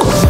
Oh!